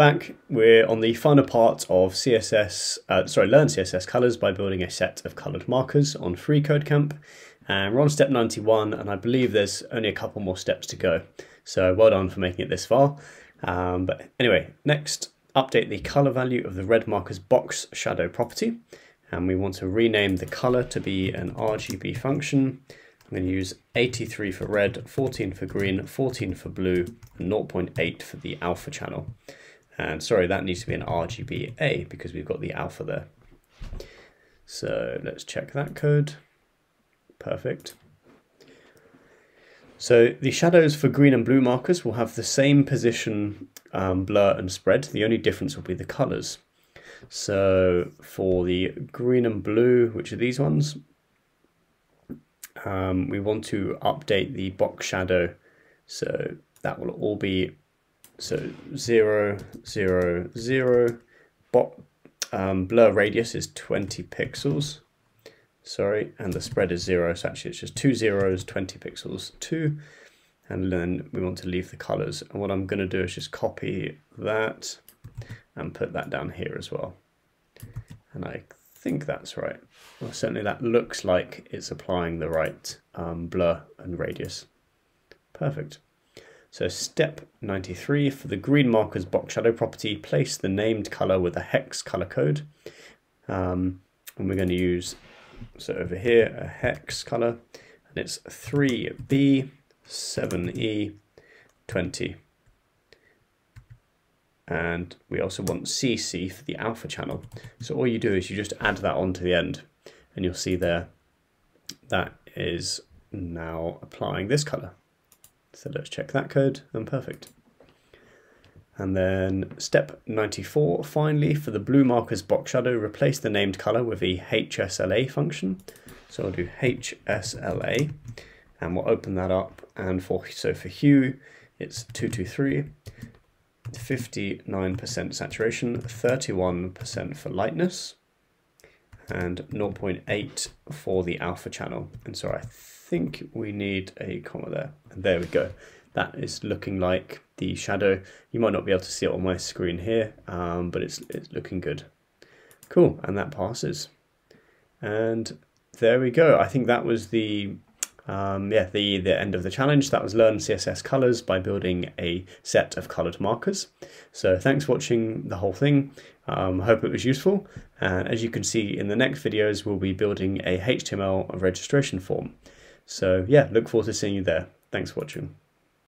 back. We're on the final part of CSS, uh, sorry, learn CSS colors by building a set of colored markers on FreeCodeCamp. And we're on step 91, and I believe there's only a couple more steps to go. So well done for making it this far. Um, but anyway, next, update the color value of the red marker's box shadow property. And we want to rename the color to be an RGB function. I'm going to use 83 for red, 14 for green, 14 for blue, and 0.8 for the alpha channel. And sorry, that needs to be an RGBA because we've got the alpha there. So let's check that code. Perfect. So the shadows for green and blue markers will have the same position, um, blur and spread. The only difference will be the colors. So for the green and blue, which are these ones, um, we want to update the box shadow. So that will all be so 0, 0, 0. Bot, um, blur radius is 20 pixels. Sorry, and the spread is 0. So actually it's just two zeros, 20 pixels, 2. And then we want to leave the colors. And what I'm going to do is just copy that and put that down here as well. And I think that's right. Well, certainly that looks like it's applying the right um, blur and radius. Perfect. So step 93, for the green markers box shadow property, place the named color with a hex color code. Um, and we're going to use, so over here, a hex color, and it's 3B, 7E, 20. And we also want CC for the alpha channel. So all you do is you just add that on to the end, and you'll see there that is now applying this color. So let's check that code and perfect. And then step 94, finally, for the blue markers box shadow, replace the named color with the HSLA function. So I'll do HSLA and we'll open that up. And for so for hue, it's 223, 59% saturation, 31% for lightness, and 0.8 for the alpha channel. And so I think we need a comma there. And there we go. That is looking like the shadow. You might not be able to see it on my screen here, um, but it's, it's looking good. Cool, and that passes. And there we go. I think that was the um, yeah, the, the end of the challenge. That was learn CSS colors by building a set of colored markers. So thanks for watching the whole thing. Um, hope it was useful. And as you can see in the next videos, we'll be building a HTML registration form. So yeah, look forward to seeing you there. Thanks for watching.